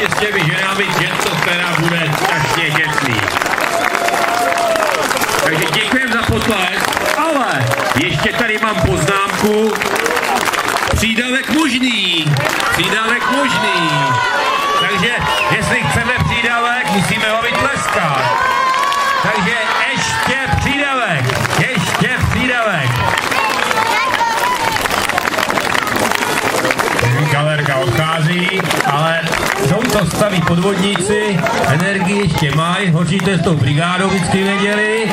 soutěž s těmi ženami, že to teda bude strašně děsný. Takže děkujem za potles, ale ještě tady mám poznámku. Přídavek možný. Přídavek možný. Takže jestli chceme přídavek, musíme ho vytleskat. Takže ještě přídavek. Ještě přídavek. Galerka odchází, to staví podvodníci, energii ještě mají, hoří to s tou brigádou vždycky neděli,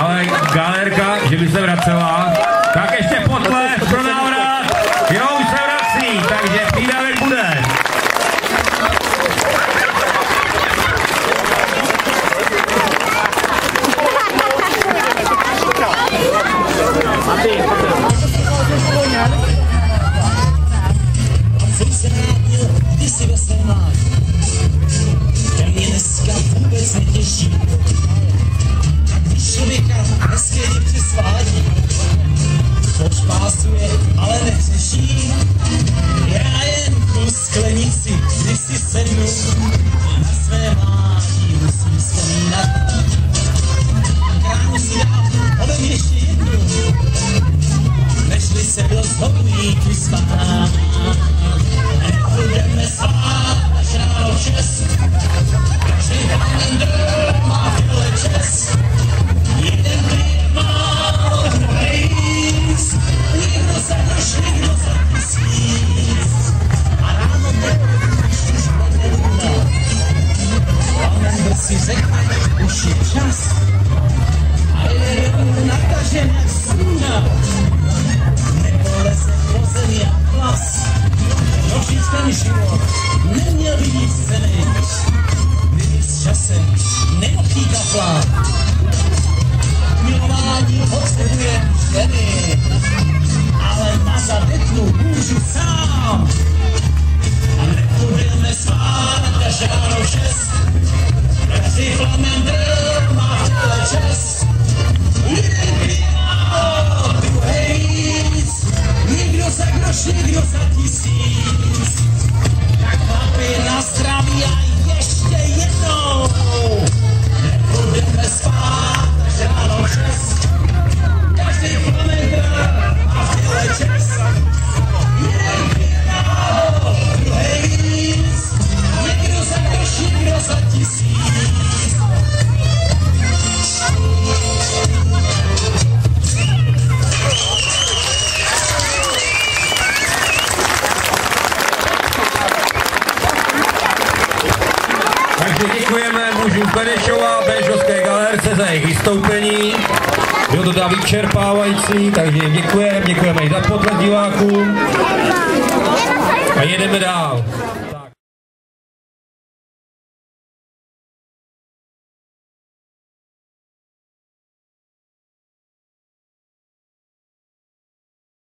ale galerka, že by se vracela, tak ještě potles pro návrat, tu spát. Nebudeme spát až ráno čes, každý kalendr má tyhle čes. Jeden klid má druhý víc, nikdo za než nikdo za tisíc. A ráno když už bude luna, kalendr si řekne, už je čas. A suna, nebo leze po nikdo za groš, mužům Benešova, Benešovské galerce za jejich vystoupení. Bylo to teda vyčerpávající, takže jim děkujeme, děkujeme i za potlesk divákům. A jedeme dál.